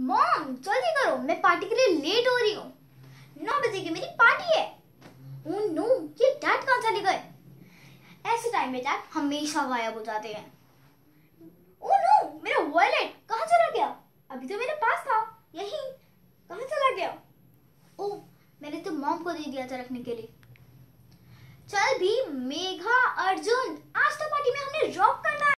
Mom जल्दी करो, मैं पार्टी के लिए लेट हो रही हूँ। नौ बजे की मेरी पार्टी है। oh ओ नो ये डैड कहाँ चले गए ऐसे टाइम में डैड हमेशा गायब हो जाते हैं। oh ओ नो मेरा वॉलेट कहाँ चला गया? अभी तो मेरे पास था, यही कहाँ चला गया? ओ मैंने तो मॉम को दे दिया था रखने के लिए। चल भी मेघा, अर्जुन